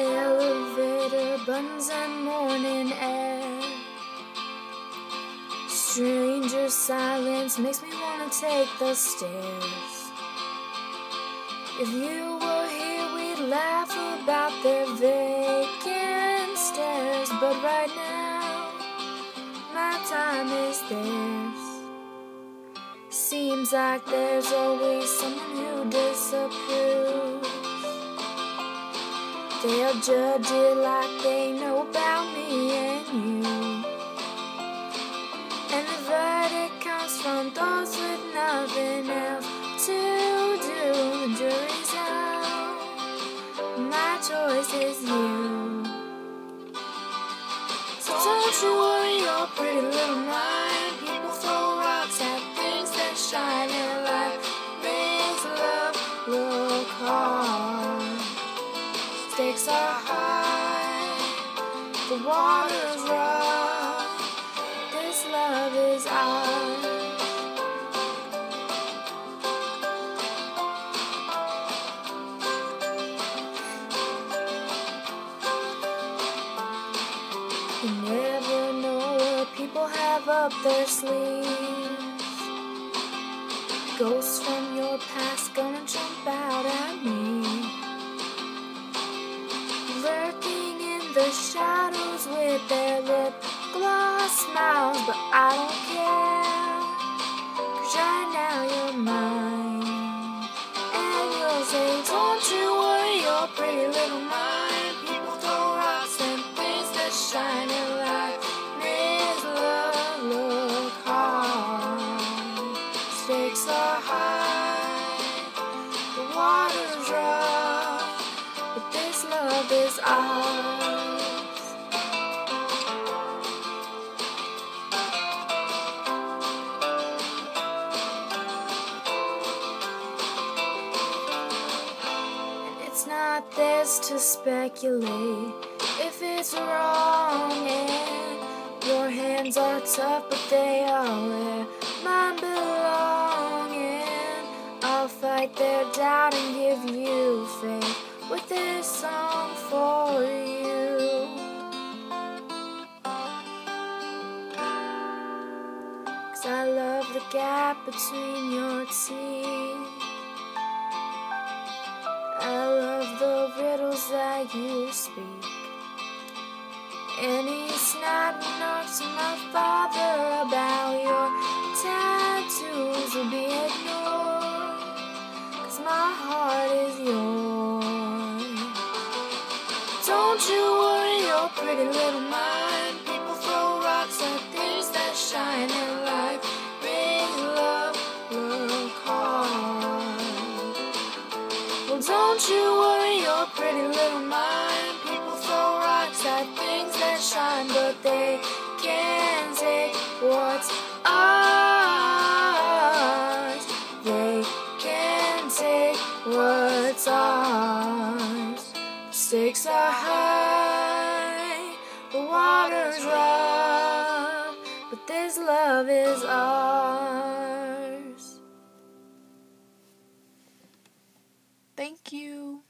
Elevator buttons and morning air. Stranger silence makes me wanna take the stairs. If you were here, we'd laugh about their vacant stares. But right now, my time is theirs. Seems like there's always someone who disapproves. They'll judge it like they know about me and you. And the verdict comes from those with nothing else to do. The jury's out. My choice is you. So don't you worry your pretty little mind. People throw rocks at things that shine and light makes love look hard. Stakes are high, the water's rough. This love is ours. You never know what people have up their sleeves. Ghosts from your past gonna jump out at me. The shadows with their lip gloss smiles, but I don't care. Cause right now you're mine. And you'll say, Don't you worry your pretty little mind. People throw rocks and things that shine and light. Makes love look hard. Stakes are high, the water's rough, but this love is ours. It's not theirs to speculate if it's wrong. And your hands are tough, but they are where mine belong. And I'll fight their doubt and give you faith with this song for you. Cause I love the gap between your teeth. I love the riddles that you speak. Any snide remarks from my father about your tattoos will be ignored. Cause my heart is yours. Don't you worry your pretty little mind. People throw rocks at things that shine don't you worry your pretty little mind. People throw rocks at things that shine, but they can't take what's ours. They can't take what's ours. The stakes are high, the water's rough, but this love is ours. Thank you.